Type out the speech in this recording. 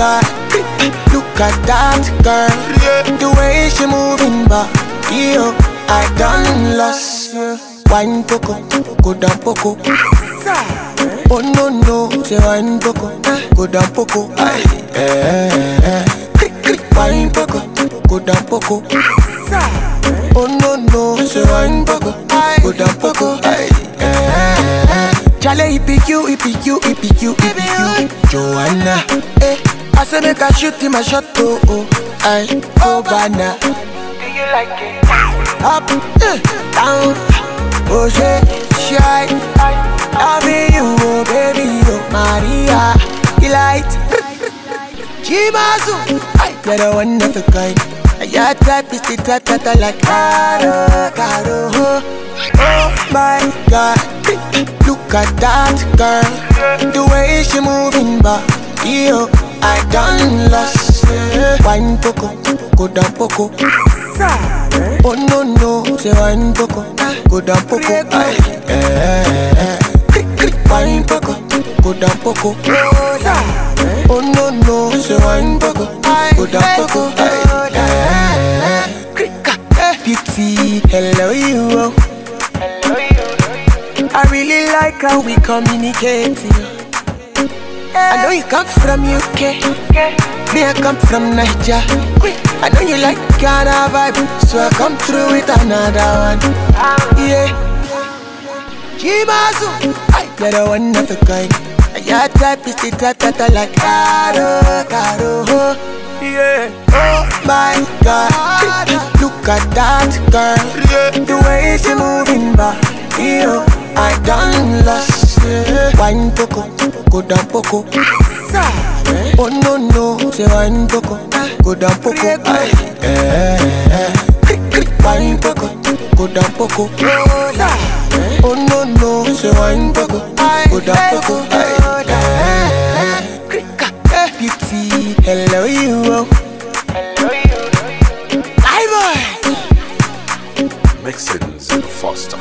at that girl, the way she moving back, yo, I done lost. Wine poko, go down poko. Oh no no, say wine poko, go down poko. Eh, eh, eh. Wine poko, go down poko. Oh no no, say wine poko, go down poko. Aye, eh, eh, eh. Chale, it be you, it be you, it be you, it be you, Joanna. Eh, I say make I shoot him a shot, oh oh, aye, oh banana. Do you like it? Up, eh, down, oh shit, shy. Loving you, oh baby, oh Maria, delight. I get a one of a kind. Your type is the type that I like. Caro, caro, oh, oh my God. Look at that girl, the way she moving back. Yo, I done lost. Wine poko, go down poko. Oh no no, say wine poko, go down poko. Aye, eh, eh, eh. Wine poko, go down poko. Oh no no, say wine poko, go down poko. Aye, eh, eh, eh. Beauty, hello you. Hello, you. I really like how we communicate. I know you come from UK, me I come from Naija. I know you like Ghana vibe, so I come through with another one. Yeah. Jimazu, get a one of a kind. Your type is the type that I like. Caro, caro, oh. yeah. Oh my God, look at that girl, the way she moving back. Yo, oh, I done lost. Wine poko, go down poko. Oh no no, say wine poko, go down poko. Aye, eh, eh. Wine poko, go down poko. Oh no no, say wine poko, go down poko. Aye, eh, eh. Beauty, hello you. Hello, you. Bye bye. Mixins Foster.